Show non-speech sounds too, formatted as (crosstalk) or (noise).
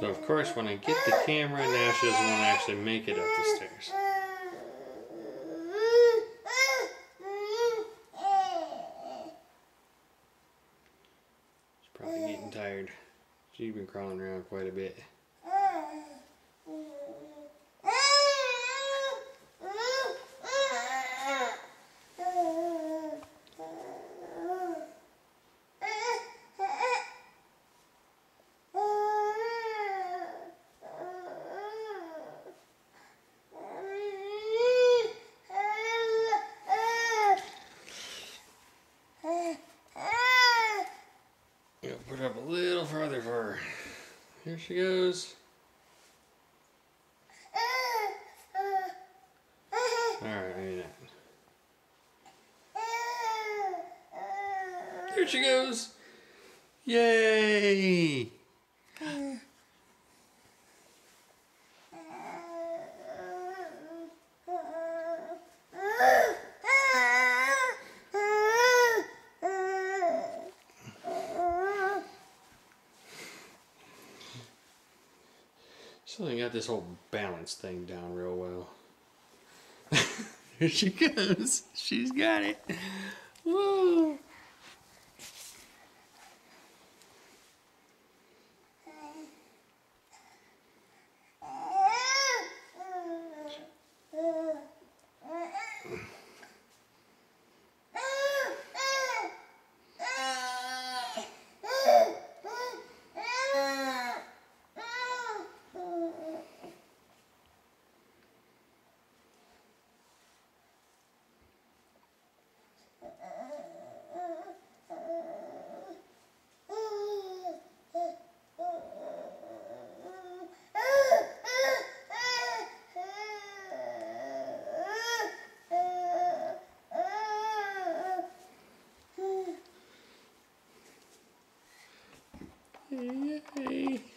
So of course when I get the camera, now she doesn't want to actually make it up the stairs. She's probably getting tired. She's been crawling around quite a bit. Put up a little farther for her. Here she goes. Alright. There she goes. Yay! So they got this whole balance thing down real well. (laughs) Here she goes. She's got it. Whoa. (laughs) Yay.